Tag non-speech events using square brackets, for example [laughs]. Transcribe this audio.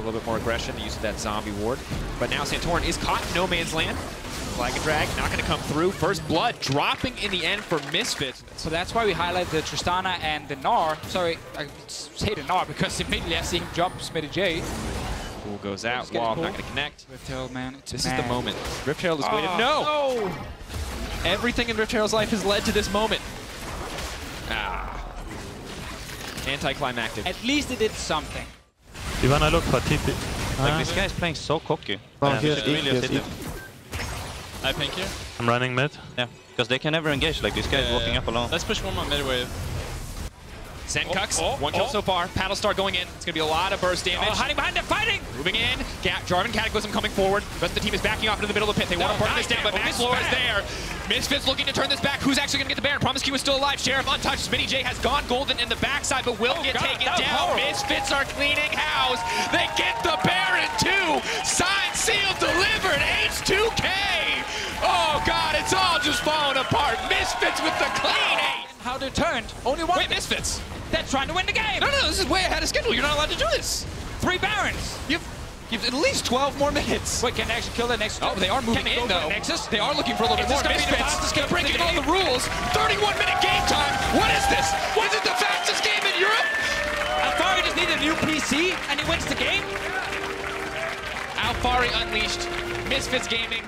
a little bit more aggression, the use of that zombie ward. But now Santorin is caught in no man's land. Flag and drag, not going to come through. First blood dropping in the end for Misfit. So that's why we highlight the Tristana and the Gnar. Sorry, I say the Gnar because [laughs] immediately I see him drop SmittyJ. Pool goes out, Wall not going to connect. Rift Herald, man. This mad. is the moment. Rift Herald is Oh, waiting. No! no! Everything in Rift Herald's life has led to this moment. Ah. Anticlimactic. At least it did something. You wanna look for TP? Like Ah, this guy is playing so cocky. Well, Yeah, here's it's E, really here's a city. E. I pink here. I'm running mid. Yeah, because they can never engage. Like this guy is walking yeah. up alone. Let's push one more mid wave. Send Oh, Cucks, oh, one kill oh. so far. Paddle Star going in. It's going to be a lot of burst damage. Oh, hiding behind it, fighting! Moving in. Ga Jarvan Cataclysm coming forward. The rest of the team is backing off into the middle of the pit. They want to No, burn this nice down, but man. Max Oh, Lore is is there. Misfits looking to turn this back. Who's actually going to get the Baron? Promisq is still alive. Sheriff untouched. Mini J has gone golden in the backside, but will Oh, get God, taken down. Misfits are cleaning house. They get the Baron too. Signed, sealed, delivered. H2K. Oh, God, it's all just falling apart. Misfits with the clean eight. How they turned. Only one. Wait, Misfits. They're trying to win the game. No, no, this is way ahead of schedule. You're not allowed to do this. Three Barons. You've, you've at least 12 more minutes. Wait, can they actually kill the Nexus? Oh, they are moving in, though. the Nexus? They are looking for a little bit more. this gonna be the fastest game breaking all the rules. 31 minute PC and he wins the game. Alphari Unleashed, Misfits Gaming,